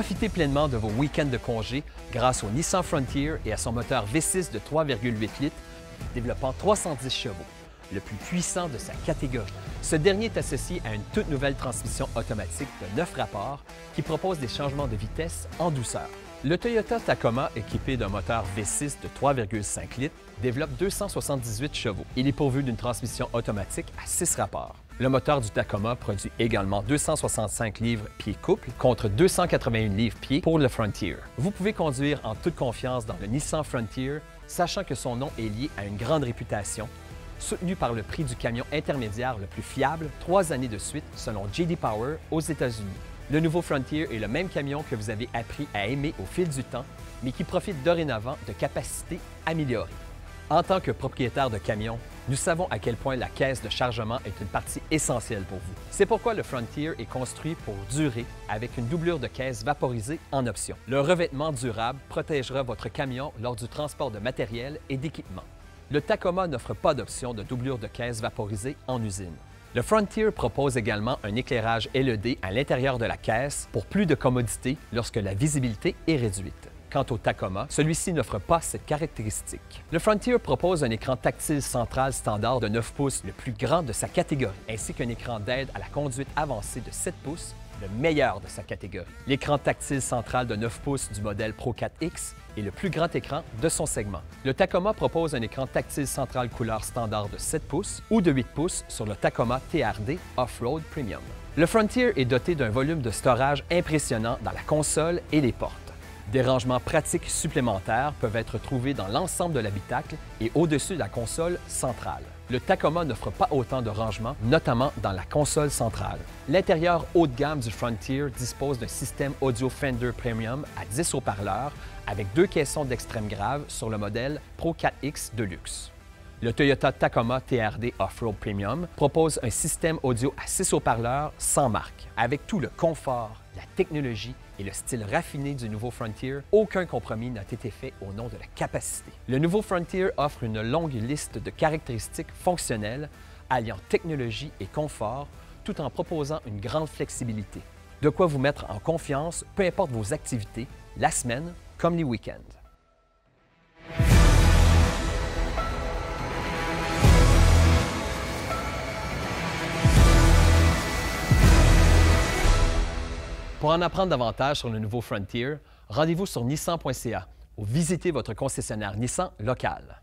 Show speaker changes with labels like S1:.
S1: Profitez pleinement de vos week-ends de congé grâce au Nissan Frontier et à son moteur V6 de 3,8 litres, développant 310 chevaux, le plus puissant de sa catégorie. Ce dernier est associé à une toute nouvelle transmission automatique de 9 rapports qui propose des changements de vitesse en douceur. Le Toyota Tacoma, équipé d'un moteur V6 de 3,5 litres, développe 278 chevaux. Il est pourvu d'une transmission automatique à 6 rapports. Le moteur du Tacoma produit également 265 livres pieds couple contre 281 livres pieds pour le Frontier. Vous pouvez conduire en toute confiance dans le Nissan Frontier, sachant que son nom est lié à une grande réputation, soutenu par le prix du camion intermédiaire le plus fiable trois années de suite selon JD Power aux États-Unis. Le nouveau Frontier est le même camion que vous avez appris à aimer au fil du temps, mais qui profite dorénavant de capacités améliorées. En tant que propriétaire de camion, nous savons à quel point la caisse de chargement est une partie essentielle pour vous. C'est pourquoi le Frontier est construit pour durer avec une doublure de caisse vaporisée en option. Le revêtement durable protégera votre camion lors du transport de matériel et d'équipement. Le Tacoma n'offre pas d'option de doublure de caisse vaporisée en usine. Le Frontier propose également un éclairage LED à l'intérieur de la caisse pour plus de commodité lorsque la visibilité est réduite. Quant au Tacoma, celui-ci n'offre pas cette caractéristique. Le Frontier propose un écran tactile central standard de 9 pouces, le plus grand de sa catégorie, ainsi qu'un écran d'aide à la conduite avancée de 7 pouces le meilleur de sa catégorie. L'écran tactile central de 9 pouces du modèle Pro 4X est le plus grand écran de son segment. Le Tacoma propose un écran tactile central couleur standard de 7 pouces ou de 8 pouces sur le Tacoma TRD Off-Road Premium. Le Frontier est doté d'un volume de storage impressionnant dans la console et les portes. Des rangements pratiques supplémentaires peuvent être trouvés dans l'ensemble de l'habitacle et au-dessus de la console centrale. Le Tacoma n'offre pas autant de rangements, notamment dans la console centrale. L'intérieur haut de gamme du Frontier dispose d'un système audio Fender Premium à 10 haut-parleurs avec deux caissons d'extrême grave sur le modèle Pro 4X Deluxe. Le Toyota Tacoma TRD Off-Road Premium propose un système audio à 6 haut-parleurs sans marque, avec tout le confort, la technologie et le style raffiné du nouveau Frontier, aucun compromis n'a été fait au nom de la capacité. Le nouveau Frontier offre une longue liste de caractéristiques fonctionnelles alliant technologie et confort tout en proposant une grande flexibilité. De quoi vous mettre en confiance, peu importe vos activités, la semaine comme les week-ends. Pour en apprendre davantage sur le nouveau Frontier, rendez-vous sur nissan.ca ou visitez votre concessionnaire Nissan local.